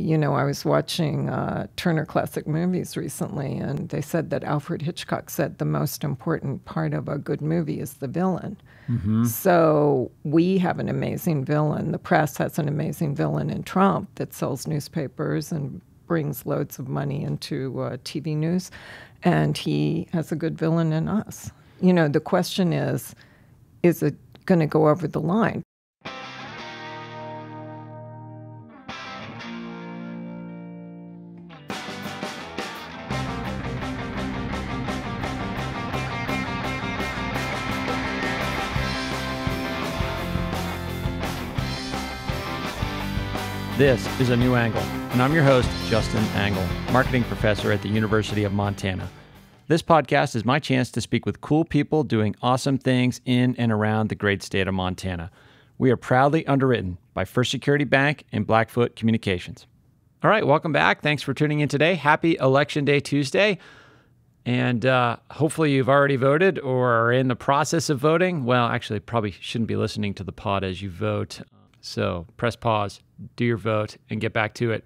You know, I was watching uh, Turner Classic Movies recently, and they said that Alfred Hitchcock said the most important part of a good movie is the villain. Mm-hmm. So we have an amazing villain. The press has an amazing villain in Trump that sells newspapers and brings loads of money into uh, TV news, and he has a good villain in us. You know, the question is, is it going to go over the line? This is A New Angle, and I'm your host, Justin Angle, marketing professor at the University of Montana. This podcast is my chance to speak with cool people doing awesome things in and around the great state of Montana. We are proudly underwritten by First Security Bank and Blackfoot Communications. All right, welcome back. Thanks for tuning in today. Happy Election Day Tuesday. And uh, hopefully, you've already voted or are in the process of voting. Well, actually, probably shouldn't be listening to the pod as you vote. So press pause, do your vote, and get back to it.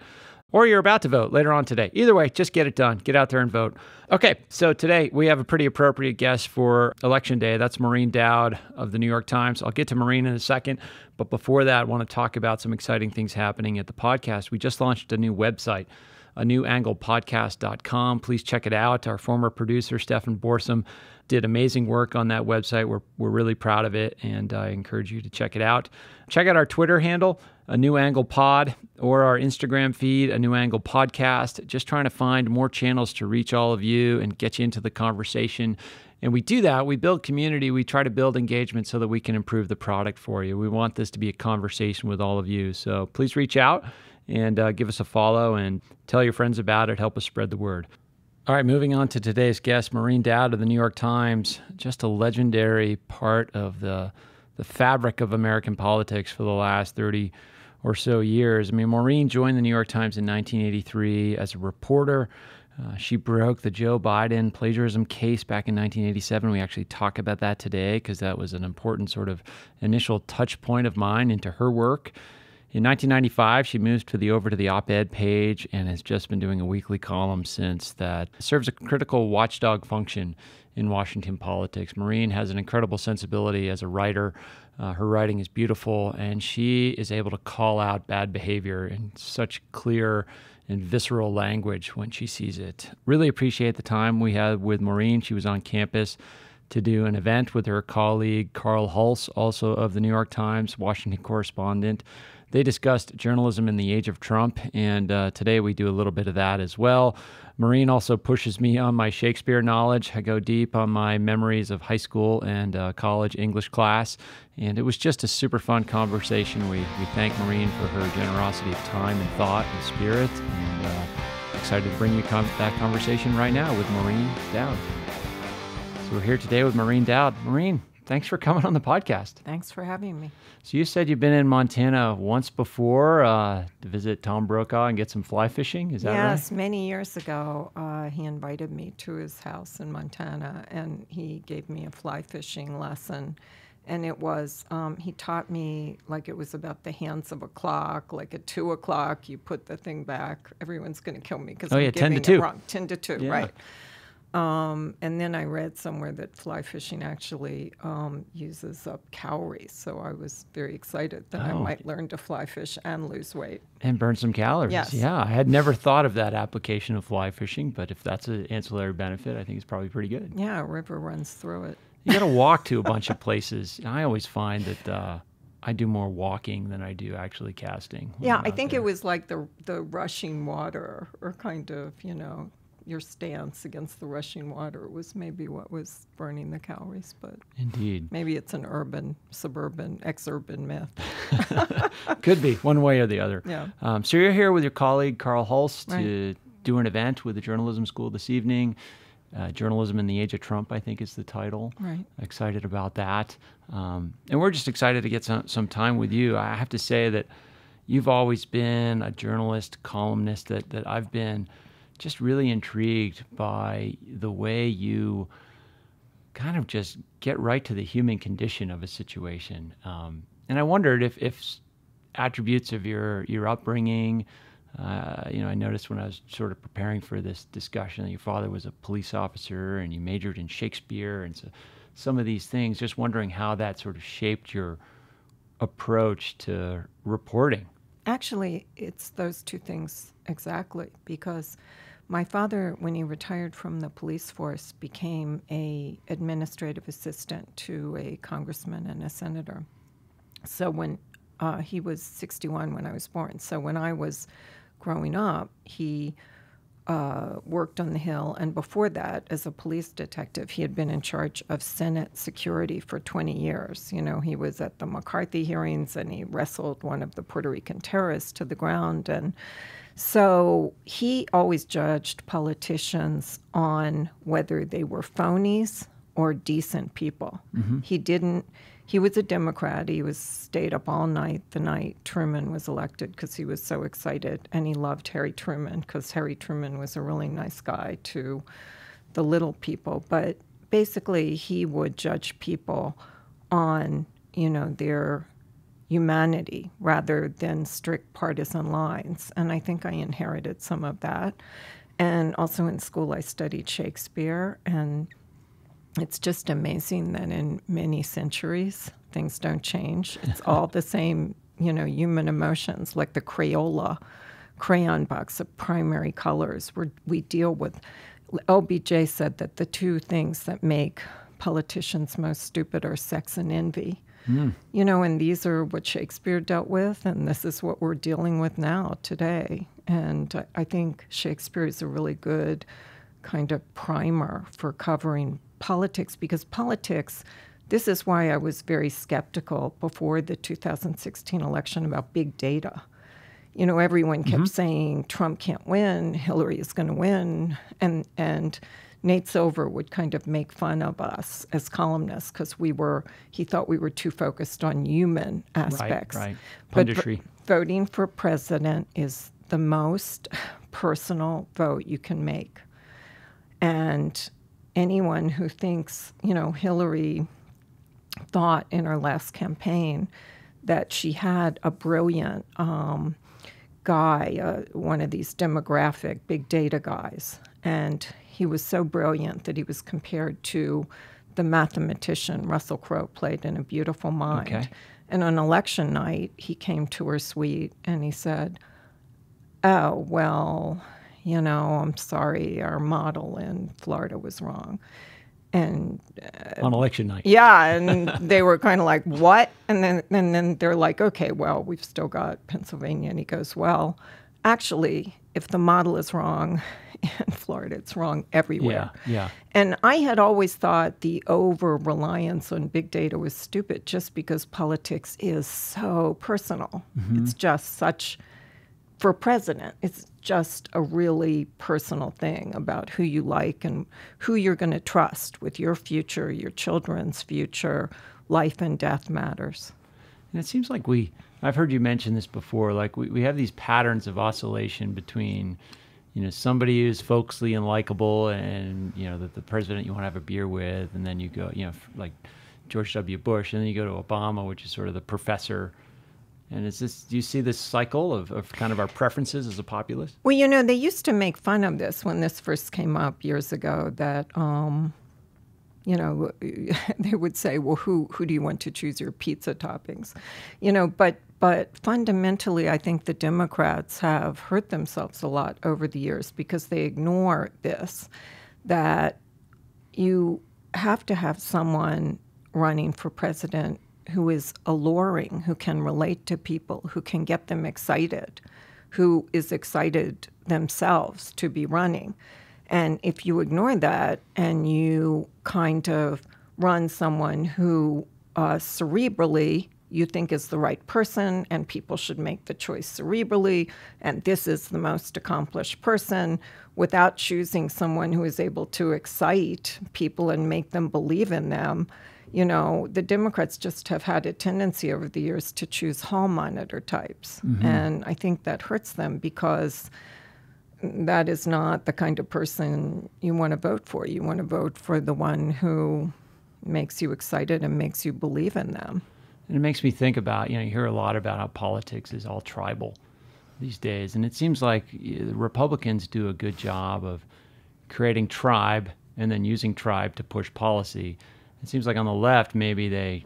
Or you're about to vote later on today. Either way, just get it done. Get out there and vote. Okay, so today we have a pretty appropriate guest for Election Day. That's Maureen Dowd of the New York Times. I'll get to Maureen in a second. But before that, I want to talk about some exciting things happening at the podcast. We just launched a new website a newanglepodcast.com. Please check it out. Our former producer, Stefan Borsum, did amazing work on that website. We're, we're really proud of it, and I encourage you to check it out. Check out our Twitter handle, a New Angle Pod, or our Instagram feed, a New Angle Podcast. Just trying to find more channels to reach all of you and get you into the conversation. And we do that. We build community. We try to build engagement so that we can improve the product for you. We want this to be a conversation with all of you. So please reach out and uh, give us a follow and tell your friends about it. Help us spread the word. All right, moving on to today's guest, Maureen Dowd of the New York Times, just a legendary part of the the fabric of American politics for the last 30 or so years. I mean, Maureen joined the New York Times in 1983 as a reporter. Uh, she broke the Joe Biden plagiarism case back in 1987. We actually talk about that today because that was an important sort of initial touch point of mine into her work. In 1995, she moved to the over to the op-ed page and has just been doing a weekly column since that serves a critical watchdog function in Washington politics. Maureen has an incredible sensibility as a writer. Uh, her writing is beautiful, and she is able to call out bad behavior in such clear and visceral language when she sees it. Really appreciate the time we had with Maureen. She was on campus to do an event with her colleague Carl Hulse, also of the New York Times, Washington correspondent. They discussed journalism in the age of Trump, and uh, today we do a little bit of that as well. Maureen also pushes me on my Shakespeare knowledge. I go deep on my memories of high school and uh, college English class, and it was just a super fun conversation. We, we thank Maureen for her generosity of time and thought and spirit, and uh, excited to bring you com- that conversation right now with Maureen Dowd. So we're here today with Maureen Dowd. Maureen, thanks for coming on the podcast. Thanks for having me. So you said you've been in Montana once before uh, to visit Tom Brokaw and get some fly fishing. Is that yes, right? Yes, many years ago, uh, he invited me to his house in Montana, and he gave me a fly fishing lesson. And it was, um, he taught me like it was about the hands of a clock. Like at two o'clock, you put the thing back. Everyone's going to kill me because oh, I'm yeah, giving 10 to 2. it wrong. 10 to 2, yeah. right. Um, and then I read somewhere that fly fishing actually um, uses up calories. So I was very excited that oh. I might learn to fly fish and lose weight. And burn some calories. Yes. Yeah. I had never thought of that application of fly fishing, but if that's an ancillary benefit, I think it's probably pretty good. Yeah, a river runs through it. You got to walk to a bunch of places. I always find that. Uh, I do more walking than I do actually casting. Yeah, I think there. it was like the the rushing water, or kind of you know your stance against the rushing water was maybe what was burning the calories, but indeed, maybe it's an urban, suburban, ex-urban myth. Could be one way or the other. Yeah. Um, so you're here with your colleague Carl Hulse to right. do an event with the journalism school this evening. Uh, Journalism in the Age of Trump, I think, is the title. Right. Excited about that, um, and we're just excited to get some some time with you. I have to say that you've always been a journalist, columnist that that I've been just really intrigued by the way you kind of just get right to the human condition of a situation. Um, and I wondered if, if attributes of your, your upbringing, uh, you know, I noticed when I was sort of preparing for this discussion that your father was a police officer and you majored in Shakespeare and so some of these things. Just wondering how that sort of shaped your approach to reporting. Actually, it's those two things exactly because my father, when he retired from the police force, became a administrative assistant to a congressman and a senator. So when uh, he was 61 when I was born. So when I was growing up, he uh, worked on the Hill, and before that, as a police detective, he had been in charge of Senate security for 20 years. You know, he was at the McCarthy hearings and he wrestled one of the Puerto Rican terrorists to the ground. And so he always judged politicians on whether they were phonies or decent people. Mm-hmm. He didn't he was a Democrat. He was stayed up all night the night Truman was elected because he was so excited, and he loved Harry Truman because Harry Truman was a really nice guy to the little people. But basically, he would judge people on you know their humanity rather than strict partisan lines, and I think I inherited some of that. And also in school, I studied Shakespeare and it's just amazing that in many centuries things don't change. It's all the same, you know, human emotions, like the Crayola crayon box of primary colors. Where we deal with. LBJ said that the two things that make politicians most stupid are sex and envy. Mm. You know, and these are what Shakespeare dealt with, and this is what we're dealing with now today. And I, I think Shakespeare is a really good kind of primer for covering politics because politics, this is why I was very skeptical before the 2016 election about big data. You know, everyone kept mm-hmm. saying Trump can't win, Hillary is going to win, and and Nate Silver would kind of make fun of us as columnists because we were he thought we were too focused on human aspects. Right, right. Punditry. But voting for president is the most personal vote you can make. And anyone who thinks, you know, Hillary thought in her last campaign that she had a brilliant um, guy, uh, one of these demographic big data guys, and he was so brilliant that he was compared to the mathematician Russell Crowe played in A Beautiful Mind. Okay. And on election night, he came to her suite and he said, "Oh well." You know, I'm sorry, our model in Florida was wrong. And uh, on election night. Yeah, and they were kind of like, "What?" And then and then they're like, "Okay, well, we've still got Pennsylvania." And he goes, "Well, actually, if the model is wrong in Florida, it's wrong everywhere." Yeah, yeah. And I had always thought the over reliance on big data was stupid just because politics is so personal. Mm-hmm. It's just such for president, it's just a really personal thing about who you like and who you're going to trust with your future, your children's future. Life and death matters. And it seems like we, I've heard you mention this before, like we, we have these patterns of oscillation between, you know, somebody who's folksy and likable and, you know, the, the president you want to have a beer with, and then you go, you know, like George W. Bush, and then you go to Obama, which is sort of the professor and is this, do you see this cycle of, of kind of our preferences as a populace? Well, you know, they used to make fun of this when this first came up years ago that, um, you know, they would say, well, who, who do you want to choose your pizza toppings? You know, but, but fundamentally, I think the Democrats have hurt themselves a lot over the years because they ignore this, that you have to have someone running for president who is alluring, who can relate to people, who can get them excited, who is excited themselves to be running. And if you ignore that and you kind of run someone who uh, cerebrally you think is the right person and people should make the choice cerebrally and this is the most accomplished person without choosing someone who is able to excite people and make them believe in them you know, the Democrats just have had a tendency over the years to choose hall monitor types. Mm-hmm. And I think that hurts them because that is not the kind of person you want to vote for. You want to vote for the one who makes you excited and makes you believe in them. And it makes me think about, you know, you hear a lot about how politics is all tribal. these days, and it seems like the Republicans do a good job of creating tribe and then using tribe to push policy. It seems like on the left, maybe they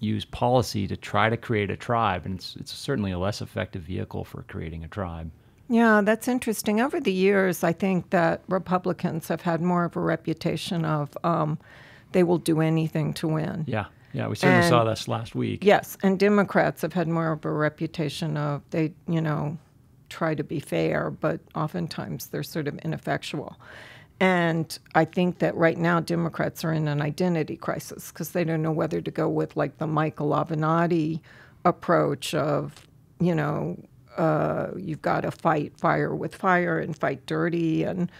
use policy to try to create a tribe, and it's, it's certainly a less effective vehicle for creating a tribe. Yeah, that's interesting. Over the years, I think that Republicans have had more of a reputation of um, they will do anything to win. Yeah, yeah, we certainly And- saw this last week. Yes, and Democrats have had more of a reputation of they, you know, try to be fair, but oftentimes they're sort of ineffectual. And I think that right now Democrats are in an identity crisis because they don't know whether to go with like the Michael Avenatti approach of, you know, uh, you've got to fight fire with fire and fight dirty and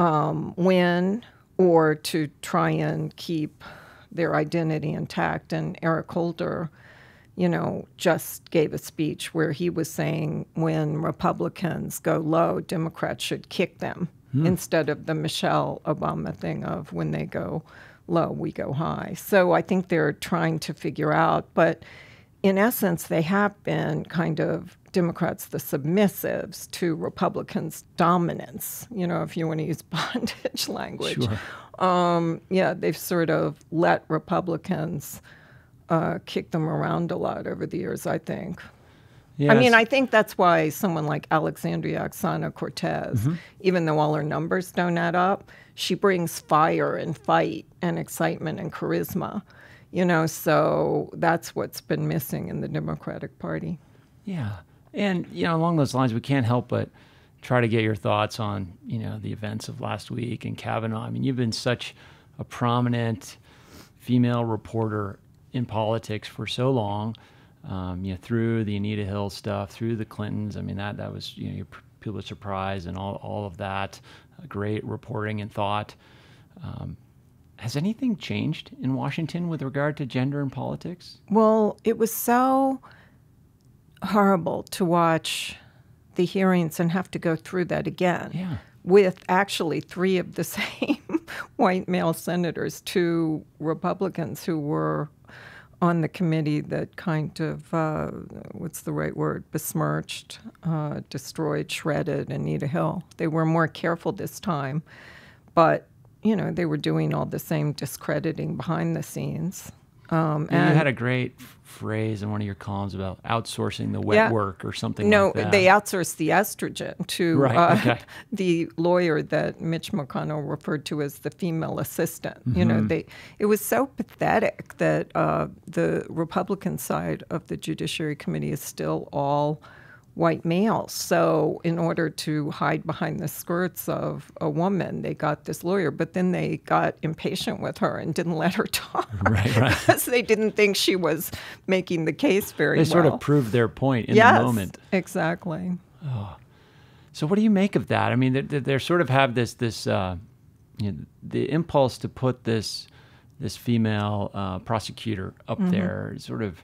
um, win, or to try and keep their identity intact. And Eric Holder, you know, just gave a speech where he was saying when Republicans go low, Democrats should kick them instead of the Michelle Obama thing of when they go low, we go high. So I think they're trying to figure out, but in essence, they have been kind of Democrats the submissives to Republicans' dominance, you know, if you want to use bondage language. Sure. Um, yeah, they've sort of let Republicans uh, kick them around a lot over the years, I think. I mean, I think that's why someone like Alexandria Ocasio-Cortez, Mm-hmm. even though all her numbers don't add up, she brings fire and fight and excitement and charisma. You know, so that's what's been missing in the Democratic Party. Yeah. And, you know, along those lines, we can't help but try to get your thoughts on, you know, the events of last week and Kavanaugh. I mean, you've been such a prominent female reporter in politics for so long, um, you know, through the Anita Hill stuff, through the Clintons. I mean, that, that was, you know, your Pulitzer Prize and all, all of that. Uh, great reporting and thought. Um, has anything changed in Washington with regard to gender and politics? Well, it was so horrible to watch the hearings and have to go through that again. Yeah. With actually three of the same white male senators, two Republicans who were on the committee that kind of, uh, what's the right word, besmirched, uh, destroyed, shredded Anita Hill. They were more careful this time, but, you know, they were doing all the same discrediting behind the scenes. Um, you had a great phrase in one of your columns about outsourcing the wet Yeah. work or something No, like that. they outsourced the estrogen to Right, uh, okay. the lawyer that Mitch McConnell referred to as the female assistant. You Mm-hmm. know, they it was so pathetic that uh, the Republican side of the Judiciary Committee is still all white males. So, in order to hide behind the skirts of a woman, they got this lawyer, but then they got impatient with her and didn't let her talk Right, right. because they didn't think she was making the case very well. They sort of proved their point in yes, the moment. exactly. So what do you make of that? I mean, they, they, they sort of have this this uh, you know, the impulse to put this this female uh, prosecutor up Mm-hmm. there. Sort of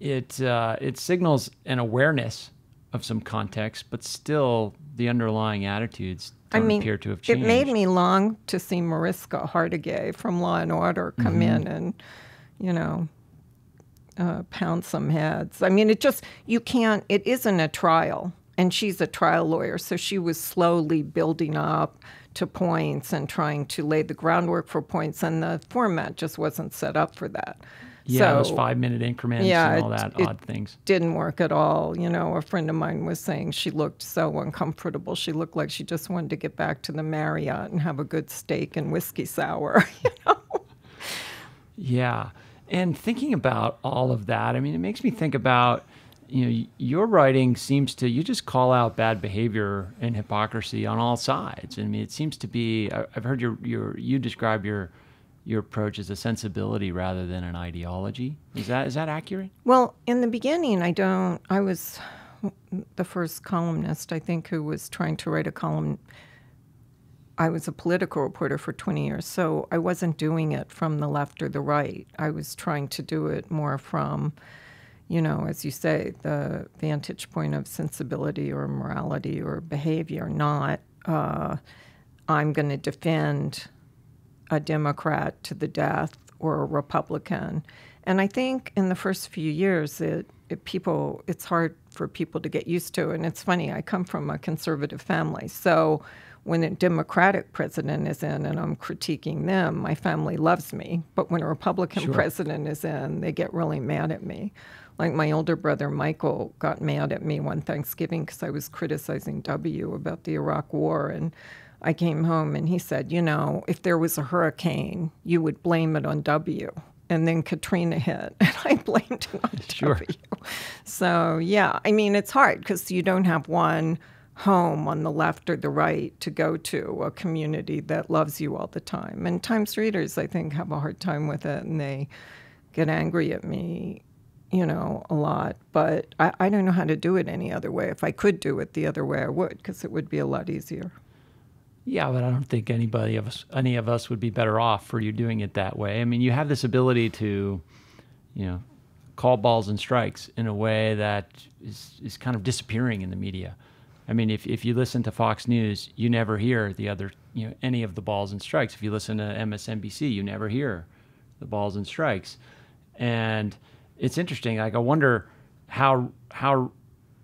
it uh, it signals an awareness of some context, but still the underlying attitudes don't mean, appear to have changed. it made me long to see Mariska Hargitay from Law and Order come Mm-hmm. in and, you know, uh, pound some heads. I mean, it just you can't. It isn't a trial, and she's a trial lawyer, so she was slowly building up to points and trying to lay the groundwork for points, and the format just wasn't set up for that. Yeah, those So- five minute increments Yeah, and all that it- odd things. didn't work at all. You know, a friend of mine was saying she looked so uncomfortable. She looked like she just wanted to get back to the Marriott and have a good steak and whiskey sour. you know? Yeah. And thinking about all of that, I mean, it makes me think about, you know, your writing seems to, you just call out bad behavior and hypocrisy on all sides. I mean, it seems to be, I've heard your, your, you describe your, your approach is a sensibility rather than an ideology. Is that, is that accurate? Well, in the beginning, I don't. I was the first columnist, I think, who was trying to write a column. I was a political reporter for 20 years, so I wasn't doing it from the left or the right. I was trying to do it more from, you know, as you say, the vantage point of sensibility or morality or behavior, not uh, I'm going to defend a Democrat to the death or a Republican. And I think in the first few years, it it, people it's hard for people to get used to. And it's funny, I come from a conservative family, so when a Democratic president is in and I'm critiquing them, my family loves me. But when a Republican sure. president is in, they get really mad at me. Like my older brother Michael got mad at me one Thanksgiving because I was criticizing W about the Iraq War. And I came home and he said, You know, if there was a hurricane, you would blame it on W. And then Katrina hit, and I blamed it on sure. W. So, yeah, I mean, it's hard because you don't have one home on the left or the right to go to, a community that loves you all the time. And Times readers, I think, have a hard time with it and they get angry at me, you know, a lot. But I, I don't know how to do it any other way. If I could do it the other way, I would, because it would be a lot easier. Yeah, but I don't think anybody of us, any of us, would be better off for you doing it that way. I mean, you have this ability to, you know, call balls and strikes in a way that is is kind of disappearing in the media. I mean, if, if you listen to Fox News, you never hear the other, you know, any of the balls and strikes. If you listen to MSNBC, you never hear the balls and strikes. And it's interesting. Like, I wonder how how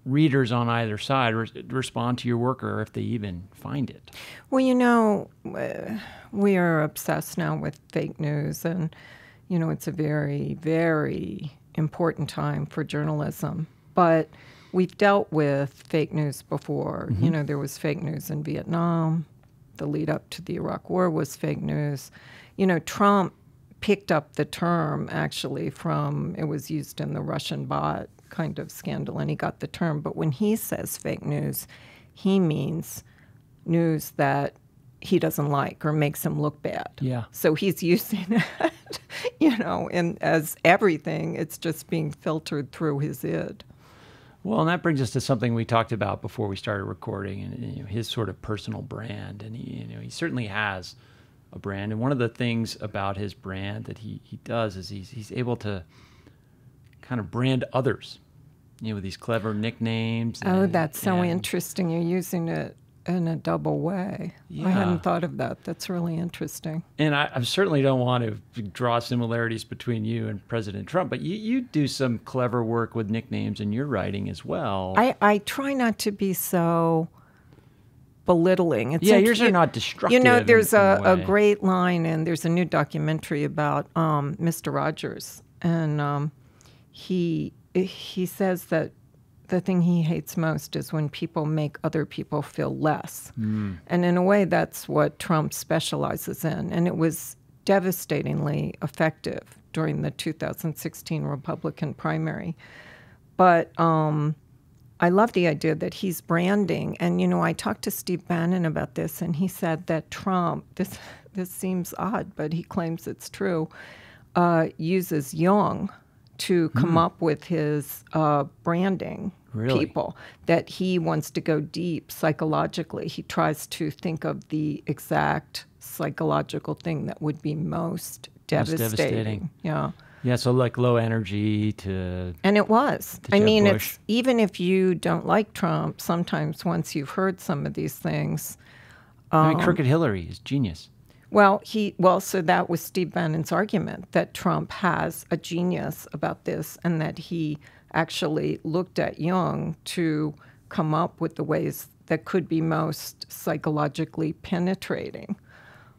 readers on either side re- respond to your work, or if they even find it. Well, you know, uh, we are obsessed now with fake news, and you know, it's a very, very important time for journalism. But we've dealt with fake news before. Mm-hmm. You know, there was fake news in Vietnam. The lead up to the Iraq War was fake news. You know, Trump picked up the term actually from it was used in the Russian bot kind of scandal, and he got the term. But when he says fake news, he means news that he doesn't like or makes him look bad. Yeah. So he's using it, you know, and as everything, it's just being filtered through his id. Well, and that brings us to something we talked about before we started recording, and you know, his sort of personal brand. And he, you know, he certainly has a brand. And one of the things about his brand that he, he does is he's he's able to kind of brand others, you know, with these clever nicknames. Oh, that's so interesting. You're using it in a double way. Yeah. I hadn't thought of that. That's really interesting. And I, I, certainly don't want to draw similarities between you and President Trump, but you, you do some clever work with nicknames in your writing as well. I, I try not to be so belittling. It's yeah, yours are not destructive. You know, there's in, a, in a, a, great line, and there's a new documentary about um, Mr. Rogers, and um, he he says that the thing he hates most is when people make other people feel less. Mm. And in a way, that's what Trump specializes in. And it was devastatingly effective during the 2016 Republican primary. But um, I love the idea that he's branding. And, you know, I talked to Steve Bannon about this, and he said that Trump, this, this seems odd, but he claims it's true, uh, uses Jung to come mm. up with his uh, branding really? people that he wants to go deep psychologically he tries to think of the exact psychological thing that would be most devastating, most devastating. yeah yeah so like low energy to and it was i mean Bush. it's even if you don't like trump sometimes once you've heard some of these things um, i mean um, crooked hillary is genius well, he well, so that was Steve Bannon's argument that Trump has a genius about this, and that he actually looked at Jung to come up with the ways that could be most psychologically penetrating.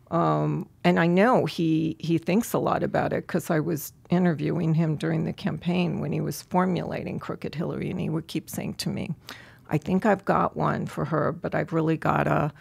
Um, and I know he he thinks a lot about it because I was interviewing him during the campaign when he was formulating Crooked Hillary, and he would keep saying to me, "I think I've got one for her, but I've really got to."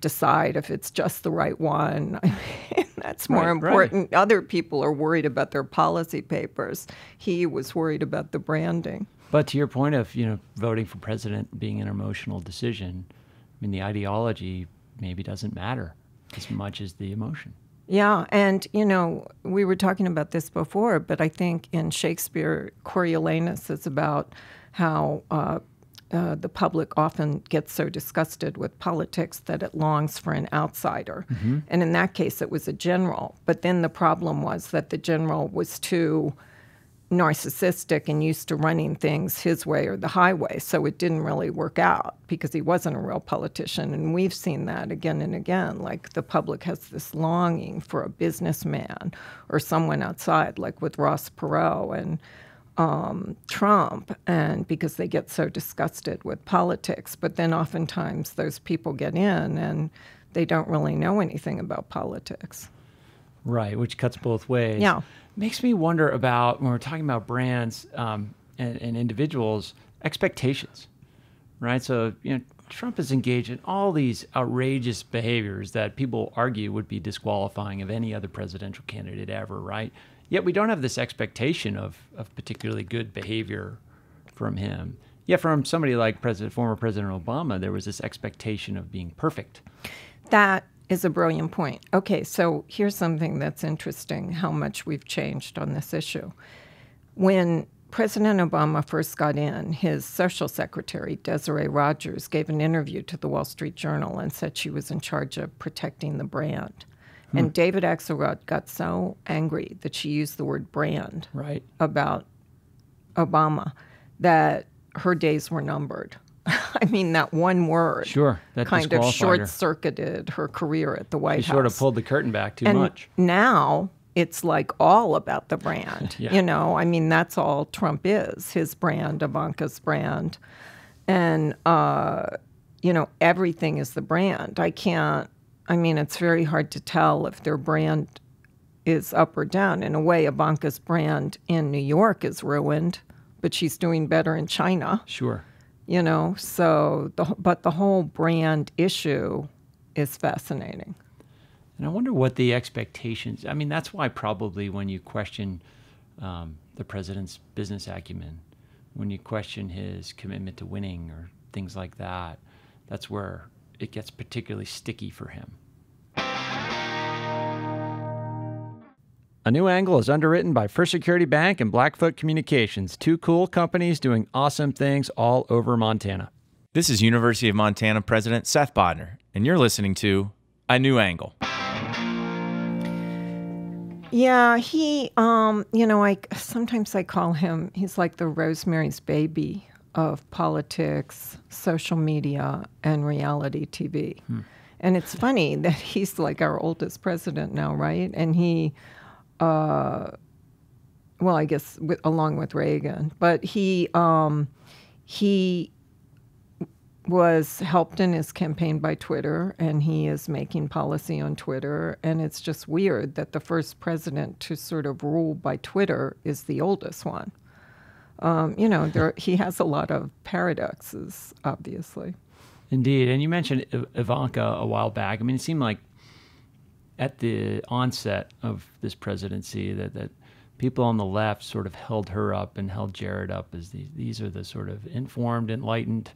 Decide if it's just the right one. that's more right, important. Right. Other people are worried about their policy papers. He was worried about the branding. But to your point of you know voting for president being an emotional decision, I mean the ideology maybe doesn't matter as much as the emotion. Yeah, and you know we were talking about this before, but I think in Shakespeare, Coriolanus is about how uh, uh, the public often gets so disgusted with politics that it longs for an outsider. Mm-hmm. And in that case, it was a general. But then the problem was that the general was too narcissistic and used to running things his way or the highway. So it didn't really work out because he wasn't a real politician. And we've seen that again and again. Like the public has this longing for a businessman or someone outside, like with Ross Perot. And um, Trump, and because they get so disgusted with politics. But then oftentimes those people get in and they don't really know anything about politics. Right, which cuts both ways. Yeah. Makes me wonder about when we're talking about brands um, and, and individuals, expectations, right? So, you know, Trump is engaged in all these outrageous behaviors that people argue would be disqualifying of any other presidential candidate ever, right? Yet we don't have this expectation of, of particularly good behavior from him. Yet from somebody like President, former President Obama, there was this expectation of being perfect. That is a brilliant point. Okay, so here's something that's interesting how much we've changed on this issue. When President Obama first got in, his social secretary, Desiree Rogers, gave an interview to the Wall Street Journal and said she was in charge of protecting the brand. Hmm. And David Axelrod got so angry that she used the word brand right. about Obama that her days were numbered. I mean, that one word sure, that kind of short circuited her career at the White House. she House. sort of pulled the curtain back too and much. Now it's like all about the brand. yeah. You know, I mean, that's all Trump is his brand, Ivanka's brand. And, uh, you know, everything is the brand. I can't, I mean, it's very hard to tell if their brand is up or down. In a way, Ivanka's brand in New York is ruined, but she's doing better in China. Sure you know so the, but the whole brand issue is fascinating and i wonder what the expectations i mean that's why probably when you question um, the president's business acumen when you question his commitment to winning or things like that that's where it gets particularly sticky for him A New Angle is underwritten by First Security Bank and Blackfoot Communications, two cool companies doing awesome things all over Montana. This is University of Montana President Seth Bodnar, and you're listening to A New Angle. Yeah, he, um, you know, I sometimes I call him. He's like the Rosemary's Baby of politics, social media, and reality TV. Hmm. And it's funny that he's like our oldest president now, right? And he uh, well, I guess with, along with Reagan, but he um, he was helped in his campaign by Twitter, and he is making policy on Twitter. And it's just weird that the first president to sort of rule by Twitter is the oldest one. Um, you know, there, he has a lot of paradoxes, obviously. Indeed, and you mentioned Ivanka a while back. I mean, it seemed like at the onset of this presidency that, that people on the left sort of held her up and held Jared up as these, these are the sort of informed, enlightened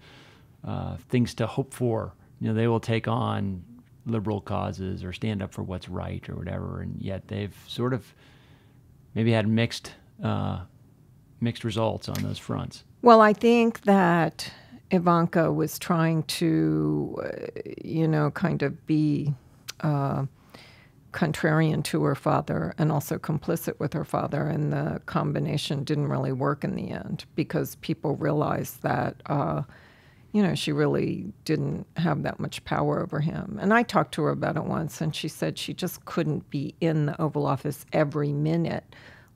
uh, things to hope for. You know, they will take on liberal causes or stand up for what's right or whatever, and yet they've sort of maybe had mixed uh, mixed results on those fronts. Well, I think that Ivanka was trying to, uh, you know, kind of be. Uh, contrarian to her father and also complicit with her father, and the combination didn't really work in the end because people realized that, uh, you know, she really didn't have that much power over him. And I talked to her about it once, and she said she just couldn't be in the Oval Office every minute.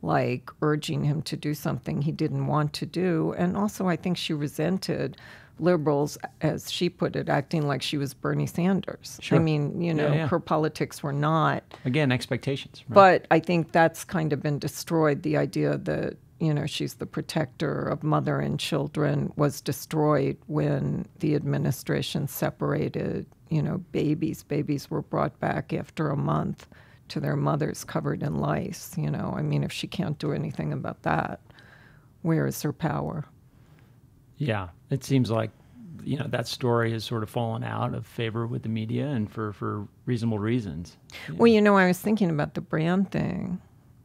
Like urging him to do something he didn't want to do. And also, I think she resented liberals, as she put it, acting like she was Bernie Sanders. Sure. I mean, you know, yeah, yeah. her politics were not. Again, expectations. Right? But I think that's kind of been destroyed. The idea that, you know, she's the protector of mother and children was destroyed when the administration separated, you know, babies. Babies were brought back after a month to their mothers covered in lice. You know, I mean, if she can't do anything about that, where is her power? Yeah, it seems like you know that story has sort of fallen out of favor with the media and for for reasonable reasons. Yeah. Well, you know, I was thinking about the brand thing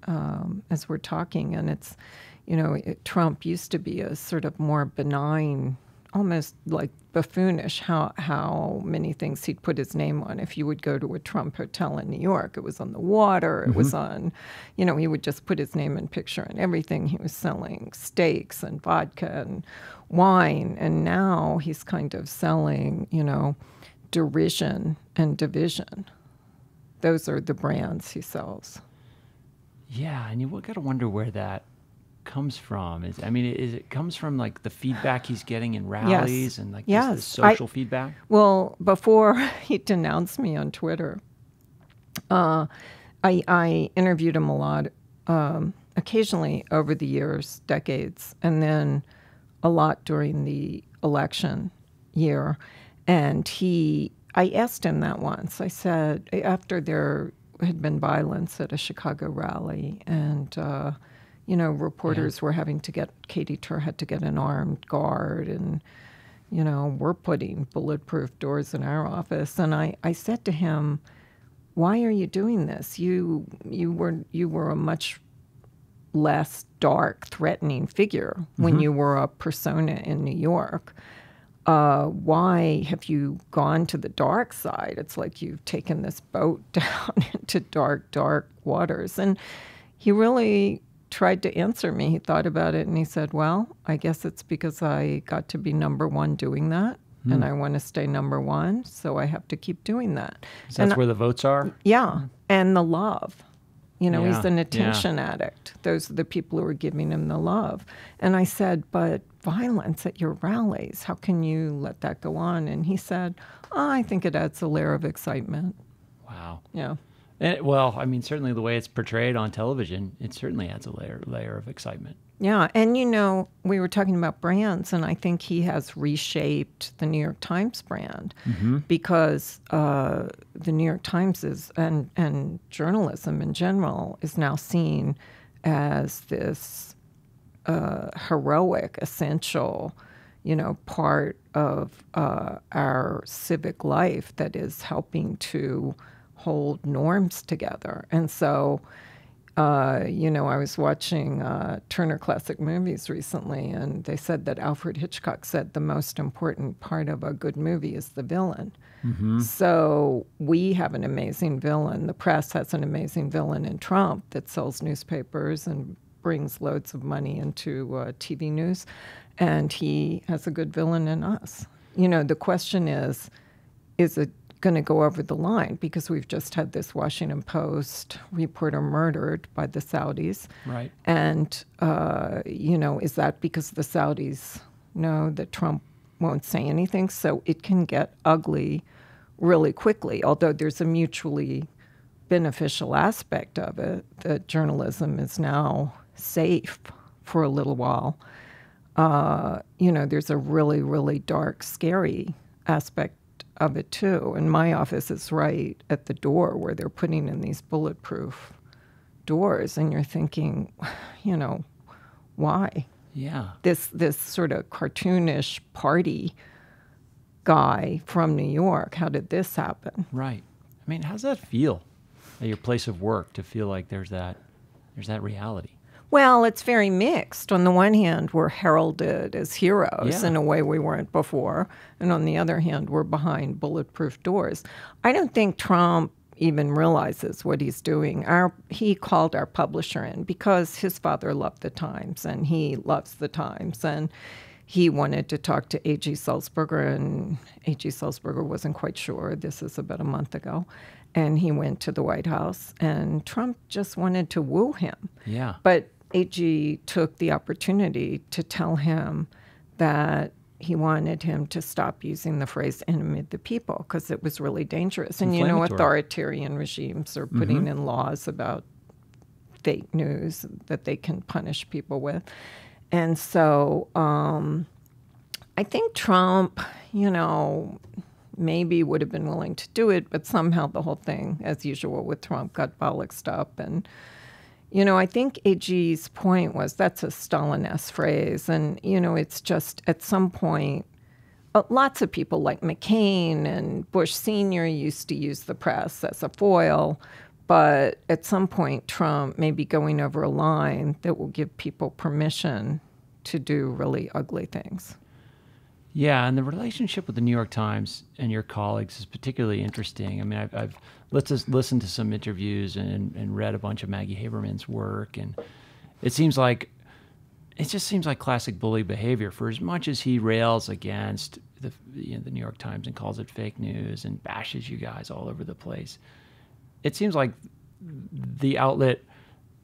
um, as we're talking, and it's you know, it, Trump used to be a sort of more benign almost like buffoonish how how many things he'd put his name on. If you would go to a Trump hotel in New York, it was on the water, it mm-hmm. was on, you know, he would just put his name and picture on everything he was selling, steaks and vodka and wine. And now he's kind of selling, you know, derision and division. Those are the brands he sells. Yeah, and you got to wonder where that comes from? Is I mean, is it comes from like the feedback he's getting in rallies Yes. and like Yes. this, this social I- feedback? Well, before he denounced me on Twitter, uh, I, I interviewed him a lot, um, occasionally over the years, decades, and then a lot during the election year. And he, I asked him that once. I said, after there had been violence at a Chicago rally, and uh, you know, reporters were having to get Katie Tur had to get an armed guard, and you know, we're putting bulletproof doors in our office. And I, I said to him, why are you doing this? You you were you were a much less dark, threatening figure when you were a persona in New York. Uh, why have you gone to the dark side? It's like you've taken this boat down into dark, dark waters. And he really tried to answer me. He thought about it and he said, Well, I guess it's because I got to be number one doing that. Hmm. And I want to stay number one, so I have to keep doing that. So that's And where the votes are. yeah, and the love. You know, Yeah, he's an yeah. attention addict. Those are the people who are giving him the love. And I said, but violence at your rallies, how can you let that go on? And he said, oh, I think it adds a layer of excitement. Wow. Yeah. And well, I mean, certainly the way it's portrayed on television, it certainly adds a layer layer of excitement. Yeah. And, you know, we were talking about brands, and I think he has reshaped the New York Times brand because uh, the New York Times is, and, and journalism in general, is now seen as this uh, heroic, essential, you know, part of uh, our civic life that is helping to hold norms together. And so, uh, you know, I was watching uh, Turner Classic Movies recently, and they said that Alfred Hitchcock said the most important part of a good movie is the villain. So we have an amazing villain. The press has an amazing villain in Trump that sells newspapers and brings loads of money into uh, TV news, and he has a good villain in us. You know, the question is, is it going to go over the line? Because we've just had this Washington Post reporter murdered by the Saudis. Right. And, uh, you know, is that because the Saudis know that Trump won't say anything? So it can get ugly really quickly, although there's a mutually beneficial aspect of it that journalism is now safe for a little while. Uh, you know, there's a really, really dark, scary aspect of it too. And my office is right at the door where they're putting in these bulletproof doors, and you're thinking, you know, why? Yeah. This this sort of cartoonish party guy from New York. How did this happen? Right. I mean, how's that feel at your place of work to feel like there's that there's that reality? Well, it's very mixed. On the one hand, we're heralded as heroes Yeah. in a way we weren't before. And on the other hand, we're behind bulletproof doors. I don't think Trump even realizes what he's doing. Our, he called our publisher in because his father loved the Times and he loves the Times. And he wanted to talk to A.G. Sulzberger, and A.G. Sulzberger wasn't quite sure. This is about a month ago. And he went to the White House, and Trump just wanted to woo him. Yeah. But AG took the opportunity to tell him that he wanted him to stop using the phrase enemy of the people because it was really dangerous. And you know, authoritarian regimes are putting in laws about fake news that they can punish people with. And so um, I think Trump, you know, maybe would have been willing to do it, but somehow the whole thing, as usual with Trump, got bollocksed up. And, you know, I think AG's point was that's a Stalin-esque phrase. And, you know, it's just at some point, uh, lots of people like McCain and Bush Sr. used to use the press as a foil. But at some point, Trump may be going over a line that will give people permission to do really ugly things. Yeah, and the relationship with the New York Times and your colleagues is particularly interesting. I mean, I've, I've let's just listen to some interviews and, and read a bunch of Maggie Haberman's work, and it seems like it just seems like classic bully behavior. For as much as he rails against the you know, the New York Times and calls it fake news and bashes you guys all over the place, it seems like the outlet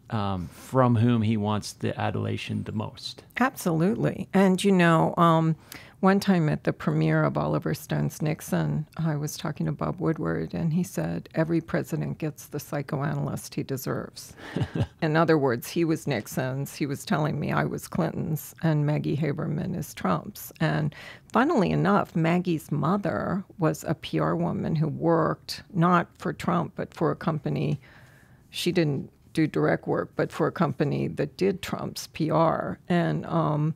um, from whom he wants the adulation the most. Absolutely. And, you know, um, one time at the premiere of Oliver Stone's Nixon, I was talking to Bob Woodward, and he said, Every president gets the psychoanalyst he deserves. In other words, he was Nixon's, he was telling me I was Clinton's, and Maggie Haberman is Trump's. And funnily enough, Maggie's mother was a PR woman who worked not for Trump, but for a company. She didn't do direct work, but for a company that did Trump's PR. And um,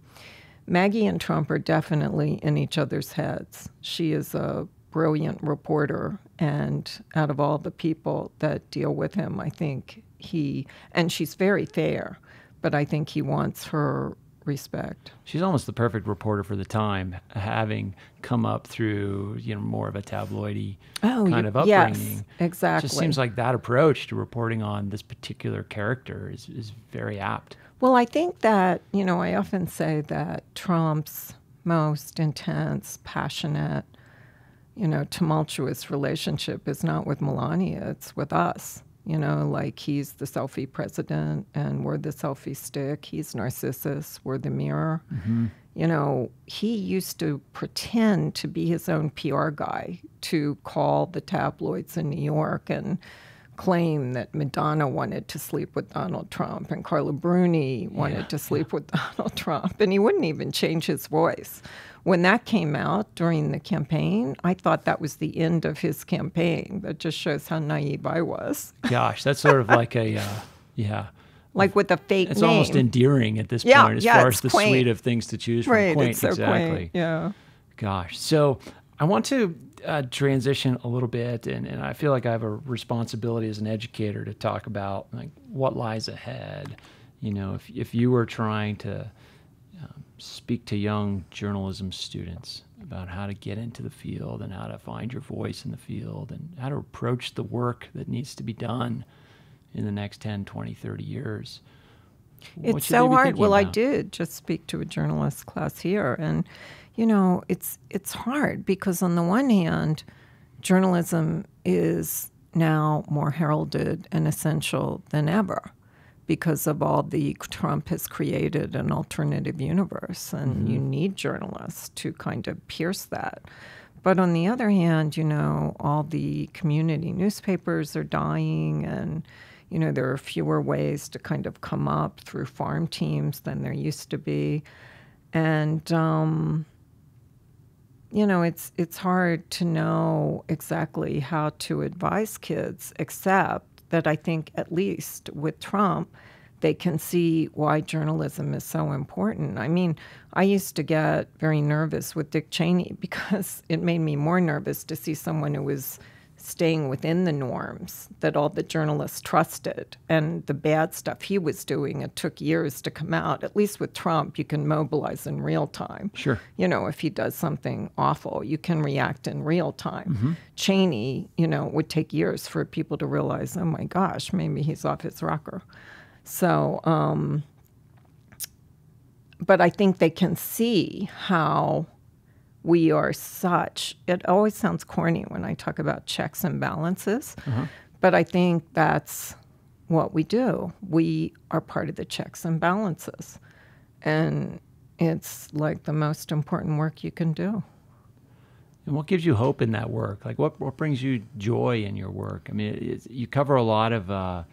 Maggie and Trump are definitely in each other's heads. She is a brilliant reporter, and out of all the people that deal with him, I think he, and she's very fair, but I think he wants her respect. She's almost the perfect reporter for the time, having come up through you know more of a tabloidy oh, kind of upbringing. Yes, exactly. It just seems like that approach to reporting on this particular character is, is very apt. Well, I think that, you know, I often say that Trump's most intense, passionate, you know, tumultuous relationship is not with Melania, it's with us. You know, like he's the selfie president and we're the selfie stick. He's Narcissus, we're the mirror. Mm-hmm. You know, he used to pretend to be his own PR guy to call the tabloids in New York and claim that Madonna wanted to sleep with Donald Trump and Carla Bruni wanted yeah, to sleep yeah. with Donald Trump. And he wouldn't even change his voice when that came out during the campaign, I thought that was the end of his campaign. That just shows how naive I was. Gosh, that's sort of like a, uh, yeah. Like with a fake it's name. almost endearing at this yeah, point as yeah, far as the quaint. suite of things to choose from. Right, quaint, it's so exactly. Quaint. Yeah. Gosh. So I want to uh, transition a little bit, and, and I feel like I have a responsibility as an educator to talk about like what lies ahead. You know, if, if you were trying to um, speak to young journalism students about how to get into the field and how to find your voice in the field and how to approach the work that needs to be done in the next 10, 20, 30 years. It's so hard. Well, about? I did just speak to a journalist class here and you know, it's it's hard because on the one hand, journalism is now more heralded and essential than ever because of all the Trump has created an alternative universe, and mm-hmm. you need journalists to kind of pierce that. But on the other hand, you know, all the community newspapers are dying, and you know there are fewer ways to kind of come up through farm teams than there used to be, and um, you know it's it's hard to know exactly how to advise kids, except that I think, at least with Trump, they can see why journalism is so important. I mean, I used to get very nervous with Dick Cheney because it made me more nervous to see someone who was staying within the norms that all the journalists trusted and the bad stuff he was doing. It took years to come out. At least with trump you can mobilize in real time. Sure. You know if he does something awful you can react in real time. Mm-hmm. cheney you know would take years for people to realize oh my gosh maybe he's off his rocker. So um, but i think they can see how we are such, it always sounds corny when I talk about checks and balances, uh-huh. but I think that's what we do. We are part of the checks and balances. And it's like the most important work you can do. And what gives you hope in that work? Like, what, what brings you joy in your work? I mean, you cover a lot of, uh,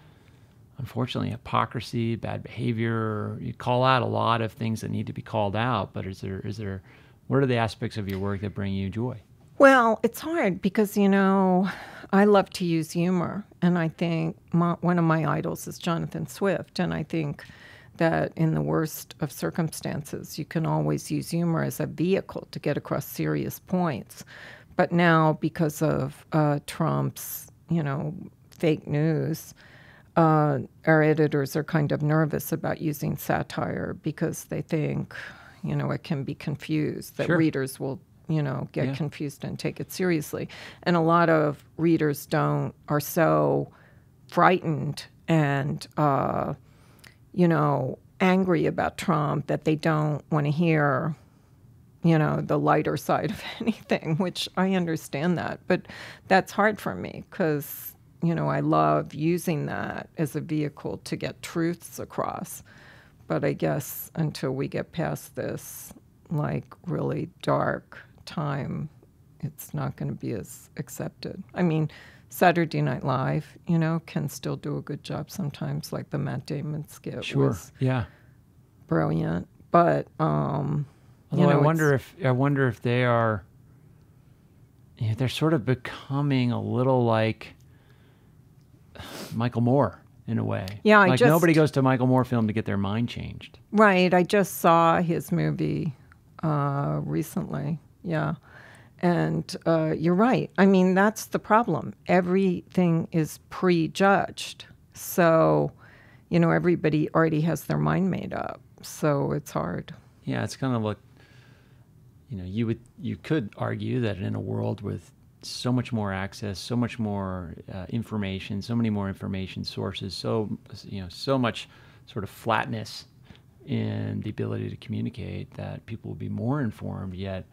unfortunately, hypocrisy, bad behavior. You call out a lot of things that need to be called out, but is there, is there, what are the aspects of your work that bring you joy? Well, it's hard because, you know, I love to use humor. And I think my, one of my idols is Jonathan Swift. And I think that in the worst of circumstances, you can always use humor as a vehicle to get across serious points. But now, because of uh, Trump's, you know, fake news, uh, our editors are kind of nervous about using satire because they think, you know, it can be confused, that sure. readers will, you know, get yeah. confused and take it seriously. And a lot of readers don't, are so frightened and, uh, you know, angry about Trump that they don't want to hear, you know, the lighter side of anything, which I understand that. But that's hard for me because you know, I love using that as a vehicle to get truths across. But I guess until we get past this, like, really dark time, it's not going to be as accepted. I mean, Saturday Night Live, you know, can still do a good job sometimes, like the Matt Damon skit Sure. was Yeah. brilliant. But, um, Although you know, I wonder if I wonder if they are. Yeah, they're sort of becoming a little like Michael Moore in a way. Yeah, I like just- nobody goes to Michael Moore film to get their mind changed. Right. I just saw his movie uh, recently. Yeah. And uh, you're right. I mean, that's the problem. Everything is prejudged. So, you know, everybody already has their mind made up. So it's hard. Yeah, it's kind of like you know, you would you could argue that in a world with so much more access, so much more uh, information, so many more information sources, so you know, so much sort of flatness in the ability to communicate that people will be more informed. Yet,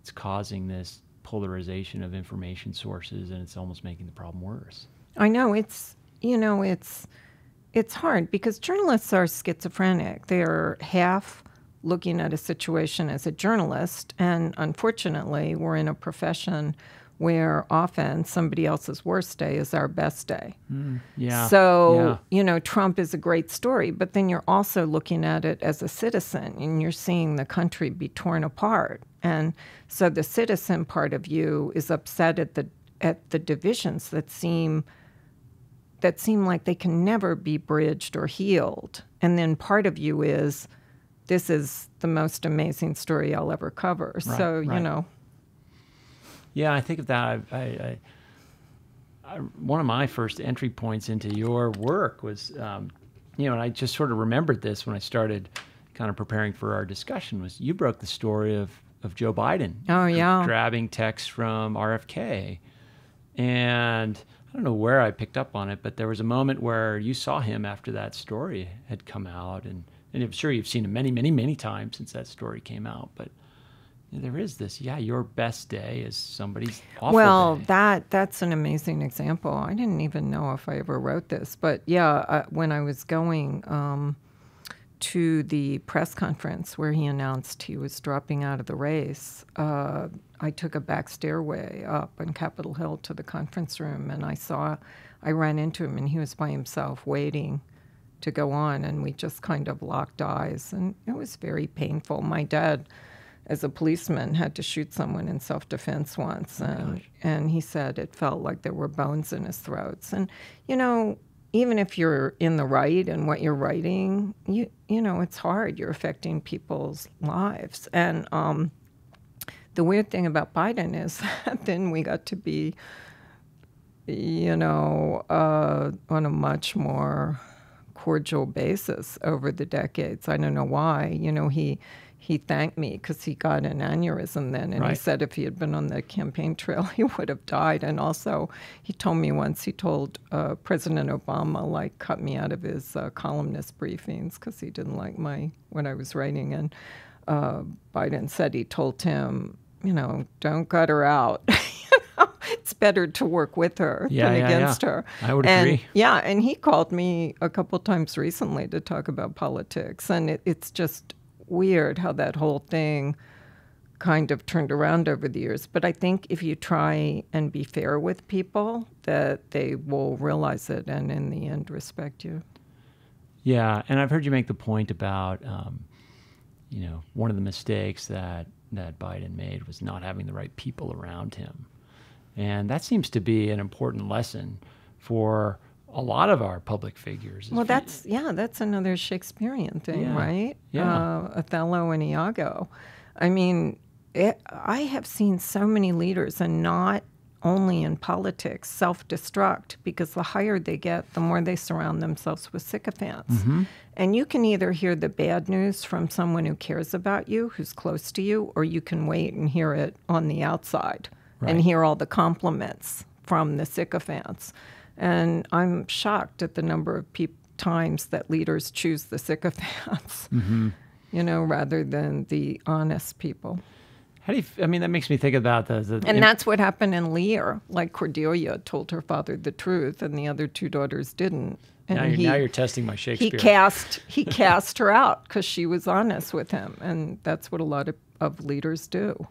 it's causing this polarization of information sources, and it's almost making the problem worse. I know it's, you know, it's it's hard because journalists are schizophrenic. They're half looking at a situation as a journalist, and unfortunately, we're in a profession where often somebody else's worst day is our best day. Hmm, yeah. So, yeah. you know, Trump is a great story, but then you're also looking at it as a citizen and you're seeing the country be torn apart. And so the citizen part of you is upset at the at the divisions that seem that seem like they can never be bridged or healed. And then part of you is this is the most amazing story I'll ever cover. so, you know, Yeah, I think of that. I, I, I, one of my first entry points into your work was, um, you know, and I just sort of remembered this when I started kind of preparing for our discussion. Was you broke the story of of Joe Biden? Oh, yeah. grabbing texts from RFK, and I don't know where I picked up on it, but there was a moment where you saw him after that story had come out, and and I'm sure you've seen him many, many, many times since that story came out, but. There is this. Yeah, your best day is somebody's awful Well, day. that that's an amazing example. I didn't even know if I ever wrote this, but yeah, uh, when I was going um, to the press conference where he announced he was dropping out of the race, uh, I took a back stairway up on Capitol Hill to the conference room, and I saw, I ran into him, and he was by himself waiting to go on, and we just kind of locked eyes, and it was very painful. My dad as a policeman had to shoot someone in self-defense once and and he said it felt like there were bones in his throats and you know even if you're in the right and what you're writing you you know it's hard you're affecting people's lives and um, the weird thing about Biden is that then we got to be you know uh, on a much more cordial basis over the decades. I don't know why. You know, he he thanked me because he got an aneurysm then, and he said if he had been on the campaign trail, he would have died. And also, he told me once he told uh, President Obama like cut me out of his uh, columnist briefings because he didn't like my what I was writing. And uh, Biden said he told him, you know, don't cut her out. It's better to work with her Yeah, than yeah, yeah. against her. I would And- agree. yeah, and he called me a couple times recently to talk about politics, and it, it's just weird how that whole thing kind of turned around over the years. But I think if you try and be fair with people, that they will realize it and in the end respect you. Yeah, and I've heard you make the point about, um, you know, one of the mistakes that that Biden made was not having the right people around him, and that seems to be an important lesson for a lot of our public figures. Well, that's yeah, that's another Shakespearean thing, Yeah, right? yeah. Uh, Othello and Iago. I mean, it, I have seen so many leaders, and not only in politics, self-destruct because the higher they get, the more they surround themselves with sycophants. Mm-hmm. And you can either hear the bad news from someone who cares about you, who's close to you, or you can wait and hear it on the outside and hear all the compliments from the sycophants. And I'm shocked at the number of times that leaders choose the sycophants, Mm-hmm. you know, rather than the honest people. How do you? f- I mean, that makes me think about the. the And that's what happened in Lear. Like Cordelia told her father the truth, and the other two daughters didn't. And now, you're, he, now you're testing my Shakespeare. he cast he cast her out because she was honest with him, and that's what a lot of, of leaders do.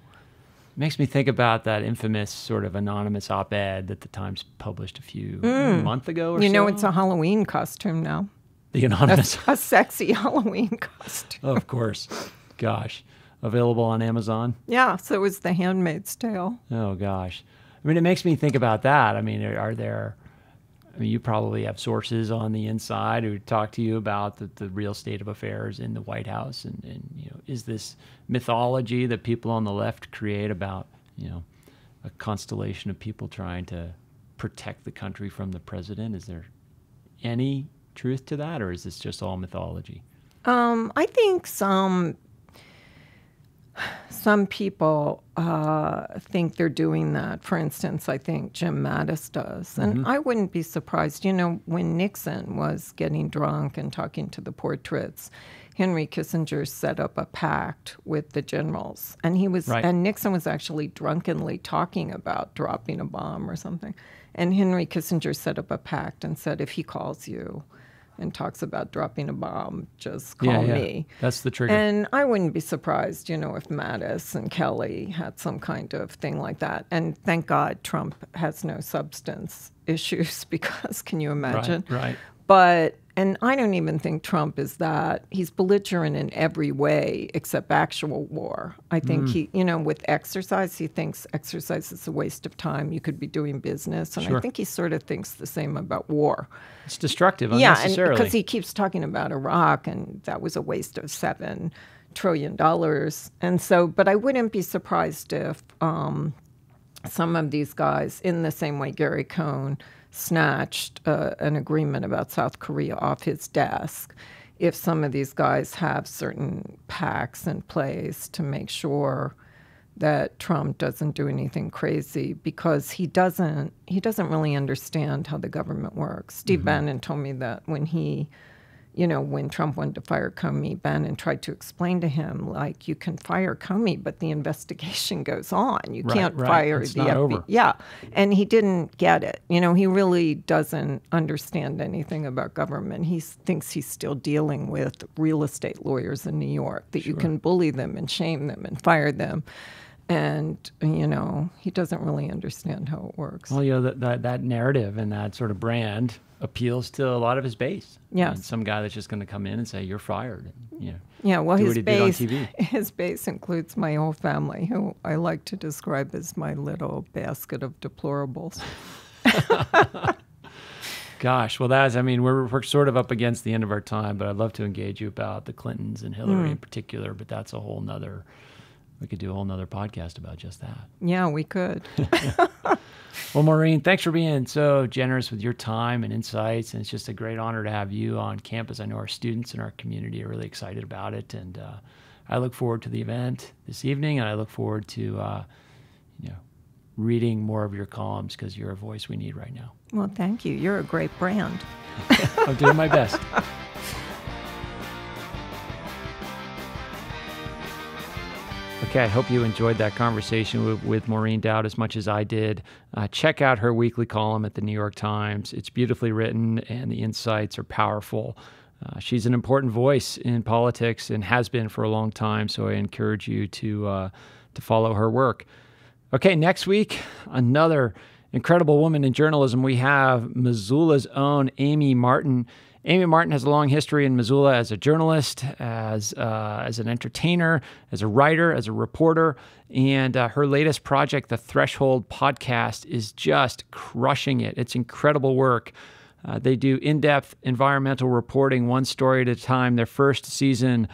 Makes me think about that infamous sort of anonymous op-ed that the Times published a few a month ago or Mm. You know, it's a Halloween costume now. the anonymous. A sexy Halloween costume. of course. Gosh, available on Amazon. Yeah, so is The Handmaid's Tale. Oh gosh, I mean, it makes me think about that. I mean, are, are there? I mean, you probably have sources on the inside who talk to you about the, the real state of affairs in the White House, and, and you know, is this mythology that people on the left create about you know a constellation of people trying to protect the country from the president? Is there any truth to that, or is this just all mythology? Um, I think some some people uh, think they're doing that. For instance, I think Jim Mattis does, and I wouldn't be surprised. You know, when Nixon was getting drunk and talking to the portraits, Henry Kissinger set up a pact with the generals, and he was Right. and Nixon was actually drunkenly talking about dropping a bomb or something, and Henry Kissinger set up a pact and said, if he calls you. And talks about dropping a bomb, just call me. That's the trigger. And I wouldn't be surprised, you know, if Mattis and Kelly had some kind of thing like that. And thank God Trump has no substance issues because can you imagine? right, right. But, and I don't even think Trump is that. He's belligerent in every way except actual war. I think Mm. he, you know, with exercise, he thinks exercise is a waste of time. You could be doing business. And Sure. I think he sort of thinks the same about war. It's destructive Yeah, because he keeps talking about Iraq, and that was a waste of seven trillion dollars. And so, but I wouldn't be surprised if um, some of these guys, in the same way Gary Cohn snatched uh, an agreement about South Korea off his desk, if some of these guys have certain pacts in place to make sure that Trump doesn't do anything crazy because he doesn't he doesn't really understand how the government works. Steve Bannon told me that when he you know, when Trump wanted to fire Comey, Bannon tried to explain to him, like, you can fire Comey, but the investigation goes on. You Right, can't right. fire It's the FBI. over. Yeah. And he didn't get it. You know, he really doesn't understand anything about government. He thinks he's still dealing with real estate lawyers in New York, that you can bully them and shame them and fire them. And, you know, he doesn't really understand how it works. Well, you know, that, that, that narrative and that sort of brand appeals to a lot of his base. Yes. And some guy that's just going to come in and say, you're fired. And, you know, Yeah, well, his what he did on base, TV. his base includes my whole family, who I like to describe as my little basket of deplorables. Gosh, well, that's, I mean, we're, we're sort of up against the end of our time, but I'd love to engage you about the Clintons and Hillary Hmm. in particular, but that's a whole nother, we could do a whole nother podcast about just that. Yeah, we could. Well, Maureen, thanks for being so generous with your time and insights. And it's just a great honor to have you on campus. I know our students and our community are really excited about it. And uh, I look forward to the event this evening. And I look forward to, uh, you know, reading more of your columns because you're a voice we need right now. Well, thank you. You're a great brand. I'm doing my best. Okay, I hope you enjoyed that conversation with, with Maureen Dowd as much as I did. Uh, check out her weekly column at the New York Times. It's beautifully written and the insights are powerful. Uh, she's an important voice in politics and has been for a long time, so I encourage you to, uh, to follow her work. Okay, next week, another incredible woman in journalism. We have Missoula's own Amy Martin. Amy Martin has a long history in Missoula as a journalist, as uh, as an entertainer, as a writer, as a reporter, and uh, her latest project, the Threshold podcast, is just crushing it. It's incredible work. Uh, they do in-depth environmental reporting, one story at a time. Their first season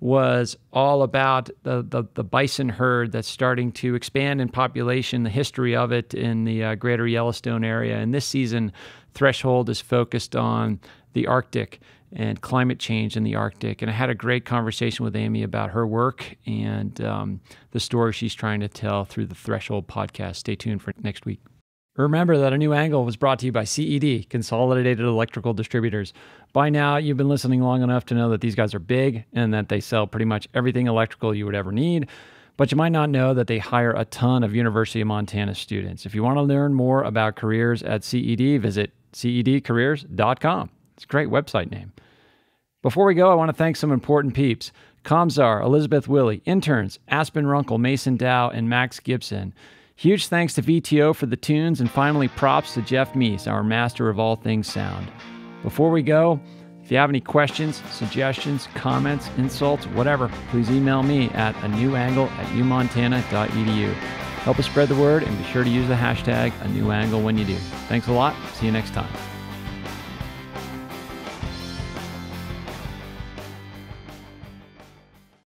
was all about the, the, the bison herd that's starting to expand in population, the history of it in the uh, greater Yellowstone area. And this season, Threshold is focused on the Arctic and climate change in the Arctic. And I had a great conversation with Amy about her work and um, the story she's trying to tell through the Threshold podcast. Stay tuned for next week. Remember that a new angle was brought to you by CED, Consolidated Electrical Distributors. By now, you've been listening long enough to know that these guys are big and that they sell pretty much everything electrical you would ever need. But you might not know that they hire a ton of University of Montana students. If you want to learn more about careers at CED, visit cedcareers.com. It's a great website name. Before we go, I want to thank some important peeps. Comzar, Elizabeth Willie, interns, Aspen Runkle, Mason Dow, and Max Gibson. Huge thanks to VTO for the tunes, and finally props to Jeff Meese, our master of all things sound. Before we go, if you have any questions, suggestions, comments, insults, whatever, please email me at a new angle at umontana.edu. Help us spread the word and be sure to use the hashtag a new angle when you do. Thanks a lot. See you next time.